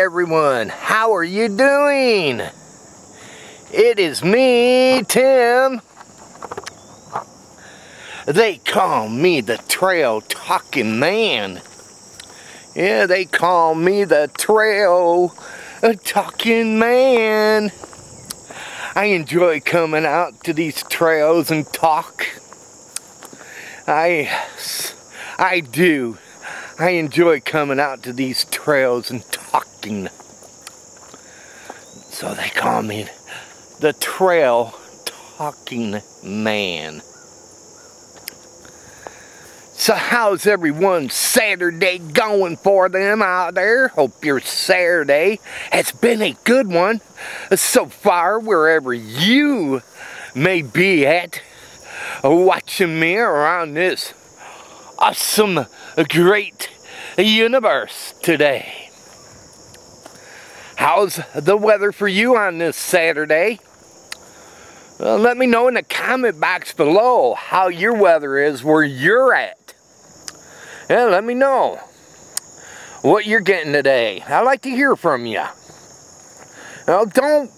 everyone. How are you doing? It is me, Tim. They call me the trail talking man. Yeah, they call me the trail talking man. I enjoy coming out to these trails and talk. I, I do. I enjoy coming out to these trails and talking. So they call me the trail talking man. So how's everyone's Saturday going for them out there? Hope your Saturday has been a good one so far wherever you may be at watching me around this awesome, great universe today. How's the weather for you on this Saturday? Uh, let me know in the comment box below how your weather is where you're at. Yeah, let me know what you're getting today. I like to hear from you. Now, don't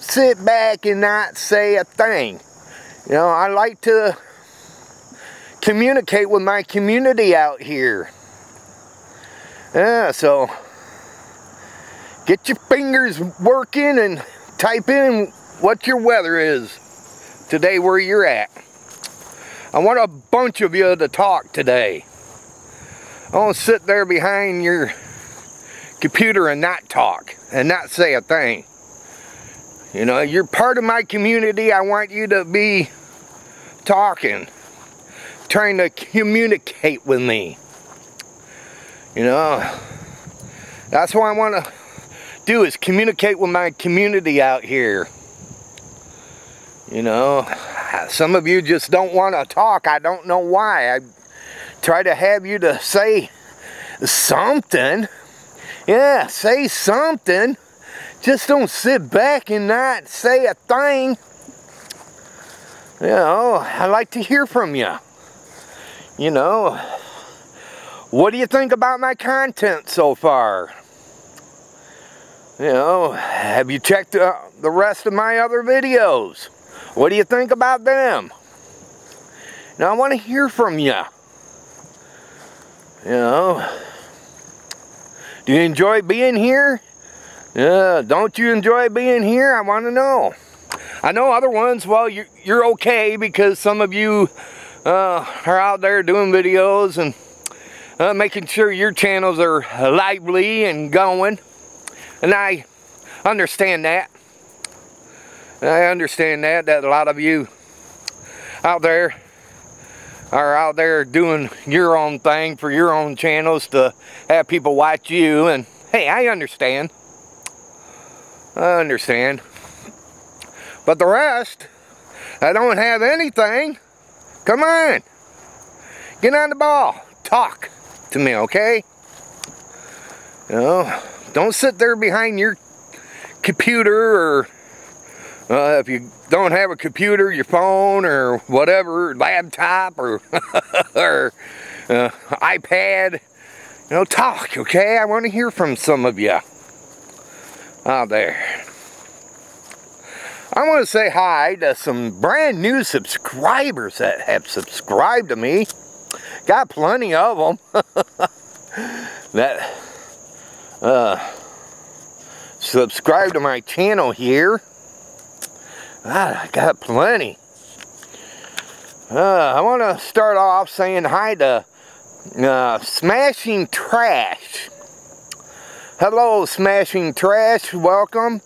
sit back and not say a thing. You know, I like to communicate with my community out here. Yeah, so get your fingers working and type in what your weather is today where you're at. I want a bunch of you to talk today. I want to sit there behind your computer and not talk and not say a thing. You know, you're part of my community. I want you to be talking trying to communicate with me. You know, that's why I want to do is communicate with my community out here. You know, some of you just don't want to talk. I don't know why. I try to have you to say something. Yeah, say something. Just don't sit back and not say a thing. You oh, know, I like to hear from you you know, what do you think about my content so far? You know, have you checked uh, the rest of my other videos? What do you think about them? Now I want to hear from you. You know, do you enjoy being here? Yeah, don't you enjoy being here? I want to know. I know other ones, well, you're, you're okay because some of you uh, are out there doing videos and uh, making sure your channels are lively and going. And I understand that. I understand that, that a lot of you out there are out there doing your own thing for your own channels to have people watch you. And hey, I understand. I understand. But the rest, I don't have anything. Come on. Get on the ball. Talk to me, okay? You know, don't sit there behind your computer or uh, if you don't have a computer, your phone or whatever, laptop or, or uh, iPad, you know, talk, okay? I want to hear from some of you out there. I want to say hi to some brand new subscribers that have subscribed to me. Got plenty of them. that uh, subscribe to my channel here. Ah, I got plenty. Uh, I want to start off saying hi to uh, Smashing Trash. Hello, Smashing Trash. Welcome.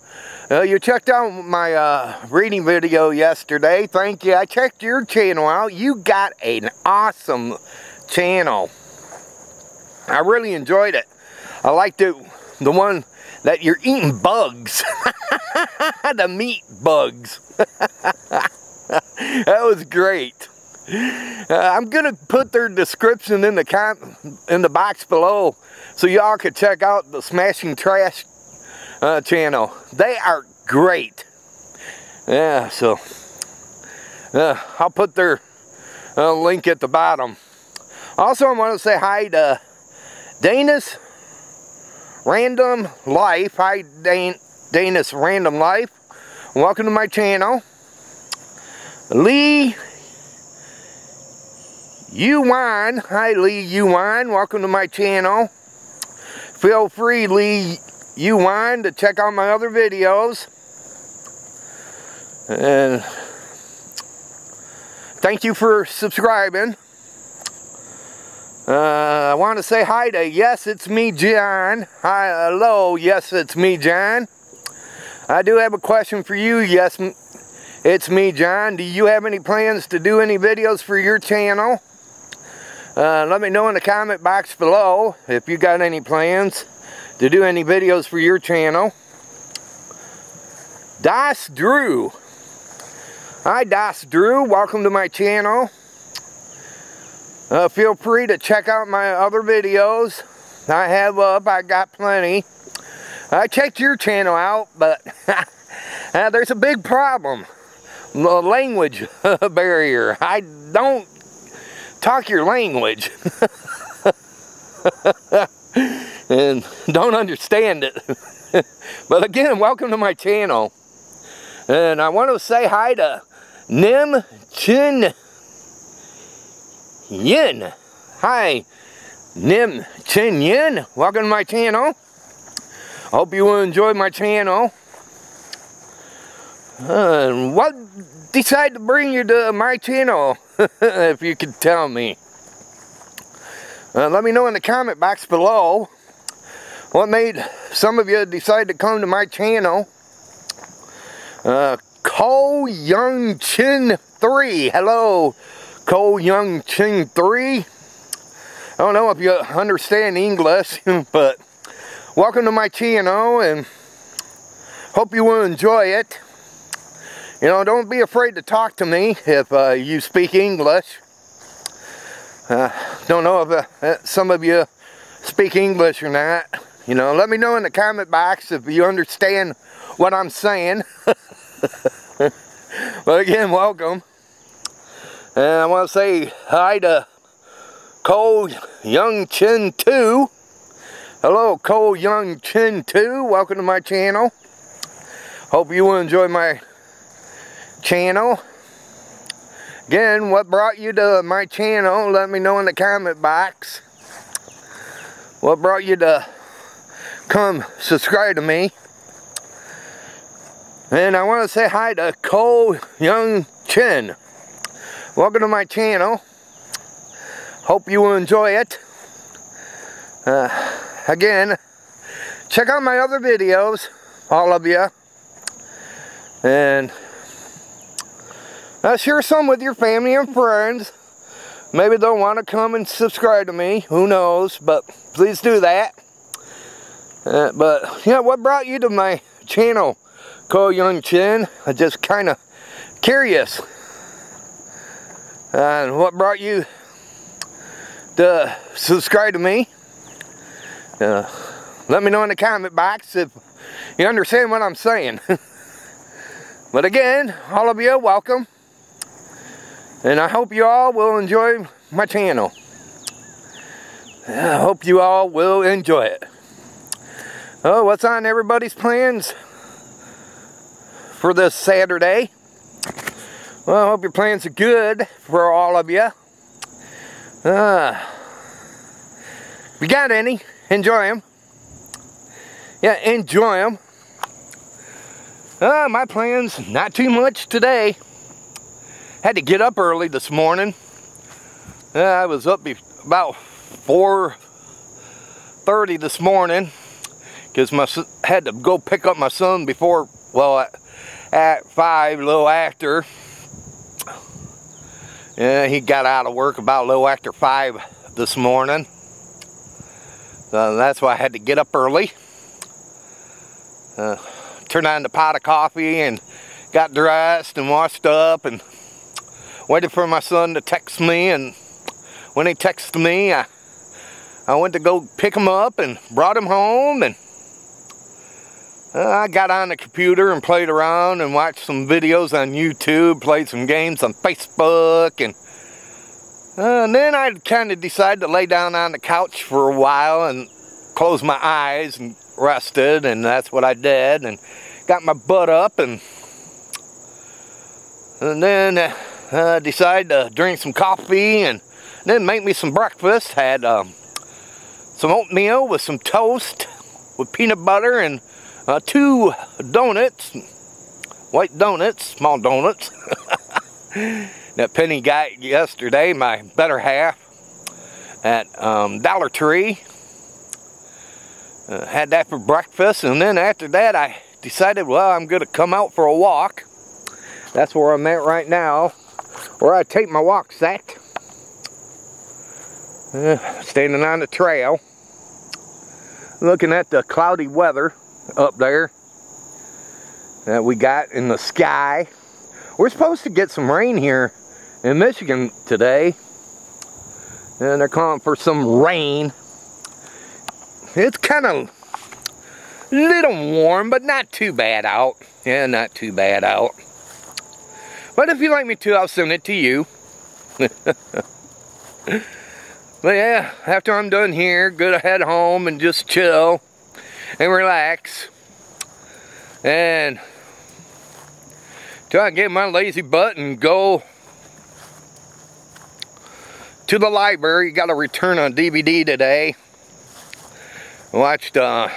Uh, you checked out my uh, reading video yesterday. Thank you. I checked your channel out. You got an awesome channel. I really enjoyed it. I like it, the one that you're eating bugs. the meat bugs. that was great. Uh, I'm gonna put their description in the com in the box below so y'all can check out the Smashing Trash uh, channel. They are great. Yeah, so uh, I'll put their uh, link at the bottom. Also, I want to say hi to Danis Random Life. Hi, Dan Dana's Random Life. Welcome to my channel. Lee Yuan. Hi, Lee Yuan. Welcome to my channel. Feel free, Lee Yuan, to check out my other videos. And thank you for subscribing. Uh, I want to say hi to, yes, it's me, John. Hi, hello, yes, it's me, John. I do have a question for you, yes, it's me, John. Do you have any plans to do any videos for your channel? Uh, let me know in the comment box below if you got any plans to do any videos for your channel. Das Drew. Hi, Das Drew. Welcome to my channel. Uh, feel free to check out my other videos. I have up. I got plenty. I checked your channel out, but uh, there's a big problem. The language barrier. I don't talk your language. and don't understand it. but again, welcome to my channel. And I want to say hi to Nim Chin Yin. Hi, Nim Chin Yin. Welcome to my channel. Hope you will enjoy my channel. Uh, what decided to bring you to my channel, if you could tell me. Uh, let me know in the comment box below what made some of you decide to come to my channel. Uh, Ko Young Chin 3. Hello, Ko Young Chin 3. I don't know if you understand English, but welcome to my channel and hope you will enjoy it. You know, don't be afraid to talk to me if uh, you speak English. Uh, don't know if uh, some of you speak English or not. You know, let me know in the comment box if you understand what I'm saying. but again, welcome. And I want to say hi to Cole Young Chin 2. Hello, Cole Young Chin 2. Welcome to my channel. Hope you will enjoy my channel. Again, what brought you to my channel, let me know in the comment box. What brought you to come subscribe to me. And I want to say hi to Cole Young Chin. Welcome to my channel. Hope you will enjoy it. Uh, again, check out my other videos, all of you. And uh, share some with your family and friends. Maybe they'll want to come and subscribe to me. Who knows? But please do that. Uh, but, yeah, what brought you to my channel, Ko Young Chin? I'm just kind of curious. And what brought you to subscribe to me? Uh, let me know in the comment box if you understand what I'm saying. but again, all of you, welcome. And I hope you all will enjoy my channel. I hope you all will enjoy it. Oh, what's on everybody's plans for this Saturday? Well, I hope your plans are good for all of you. Uh, if you got any, enjoy them. Yeah, enjoy them. Uh, my plans, not too much today. Had to get up early this morning. Uh, I was up about 4.30 this morning because my had to go pick up my son before, well, at, at 5, a little after. Yeah, he got out of work about little after 5 this morning. So that's why I had to get up early. Uh, turned on the pot of coffee and got dressed and washed up and waited for my son to text me and when he texted me I, I went to go pick him up and brought him home and uh, I got on the computer and played around and watched some videos on YouTube, played some games on Facebook and, uh, and then I kind of decided to lay down on the couch for a while and close my eyes and rested, and that's what I did, and got my butt up, and and then uh, decided to drink some coffee, and then make me some breakfast. Had um, some oatmeal with some toast with peanut butter and uh, two donuts, white donuts, small donuts. that Penny got yesterday, my better half, at um, Dollar Tree. Uh, had that for breakfast, and then after that, I decided, well, I'm going to come out for a walk. That's where I'm at right now, where I take my walk at. Uh, standing on the trail, looking at the cloudy weather up there that we got in the sky. We're supposed to get some rain here in Michigan today. And they're calling for some rain. It's kind of little warm, but not too bad out. Yeah, not too bad out. But if you like me to, I'll send it to you. but yeah, after I'm done here, go to head home and just chill and relax. And till I get my lazy butt and go to the library. Got a return on DVD today. Watched uh,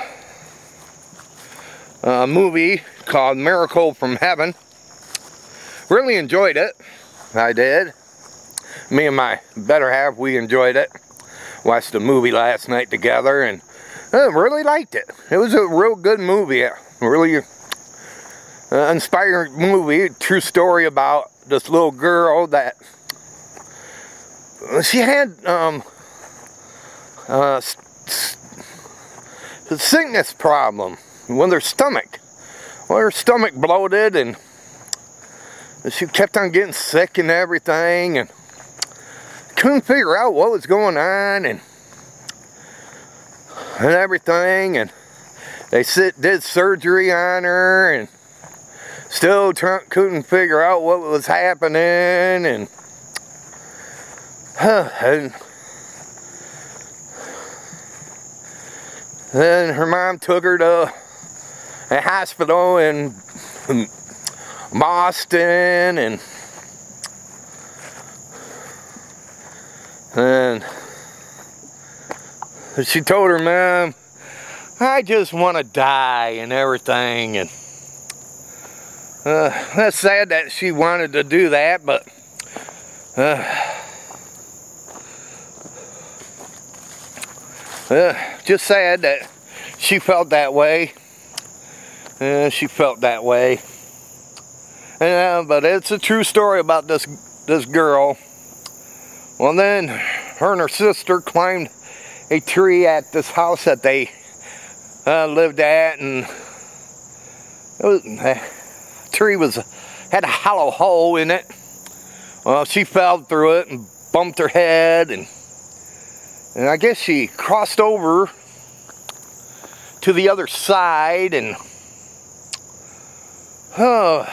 a movie called Miracle from Heaven. Really enjoyed it. I did. Me and my better half, we enjoyed it. Watched the movie last night together and I really liked it. It was a real good movie. Really uh, inspiring movie. True story about this little girl that she had um, uh, sickness problem with her stomach. Well, her stomach bloated and she kept on getting sick and everything and couldn't figure out what was going on and and everything and they sit, did surgery on her and still Trump couldn't figure out what was happening and, huh, and then her mom took her to a hospital in Boston and and she told her mom, I just want to die and everything. And uh, that's sad that she wanted to do that, but uh, uh, just sad that she felt that way. Uh, she felt that way. But it's a true story about this this girl. Well, then her and her sister climbed a tree at this house that they uh, lived at, and it was, the tree was had a hollow hole in it. Well, she fell through it and bumped her head, and and I guess she crossed over to the other side, and oh,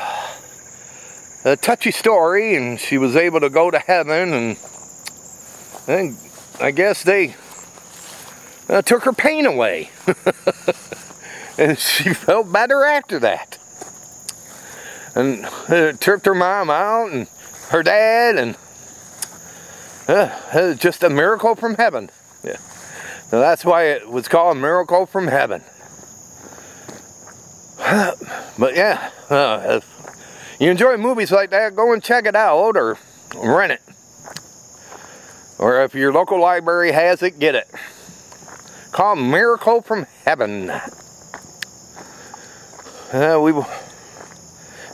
a touchy story, and she was able to go to heaven, and, and I guess they uh, took her pain away. and she felt better after that. And it tripped her mom out and her dad and uh, was just a miracle from heaven. Yeah. So that's why it was called Miracle from Heaven. but yeah, uh, if you enjoy movies like that, go and check it out or rent it. Or if your local library has it, get it called Miracle from Heaven. Uh, we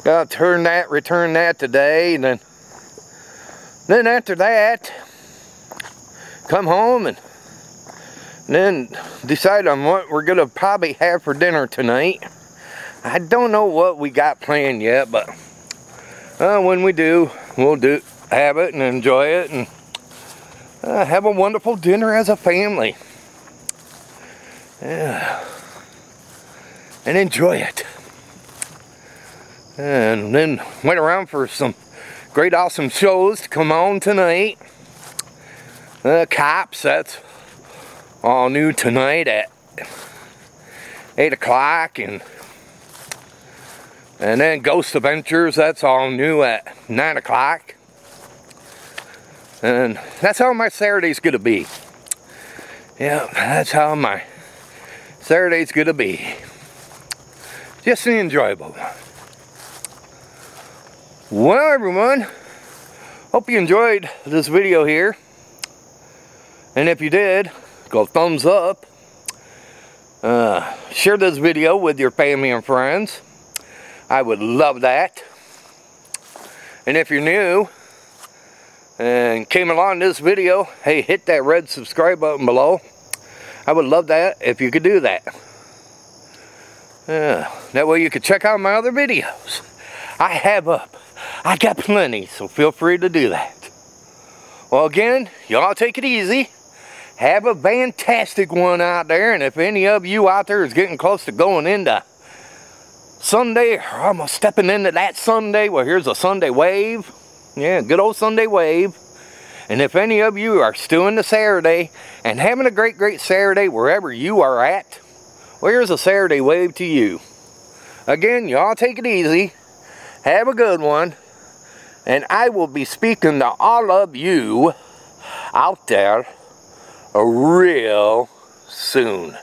gotta turn that, return that today, and then, then after that, come home and then decide on what we're gonna probably have for dinner tonight. I don't know what we got planned yet, but uh, when we do, we'll do have it and enjoy it and uh, have a wonderful dinner as a family. Yeah. And enjoy it. And then went around for some great awesome shows to come on tonight. The Cops, that's all new tonight at 8 o'clock and and then Ghost Adventures, that's all new at 9 o'clock. And that's how my Saturday's gonna be. Yeah, that's how my Saturday's gonna be. Just an enjoyable one. Well everyone, hope you enjoyed this video here. And if you did, go thumbs up. Uh, share this video with your family and friends. I would love that. And if you're new and came along this video, hey, hit that red subscribe button below. I would love that if you could do that. Yeah, that way you could check out my other videos. I have up. I got plenty, so feel free to do that. Well, again, y'all take it easy. Have a fantastic one out there, and if any of you out there is getting close to going into Sunday, or almost stepping into that Sunday. Well, here's a Sunday wave. Yeah, good old Sunday wave. And if any of you are still in the Saturday and having a great, great Saturday wherever you are at, well, here's a Saturday wave to you. Again, y'all take it easy. Have a good one. And I will be speaking to all of you out there real soon.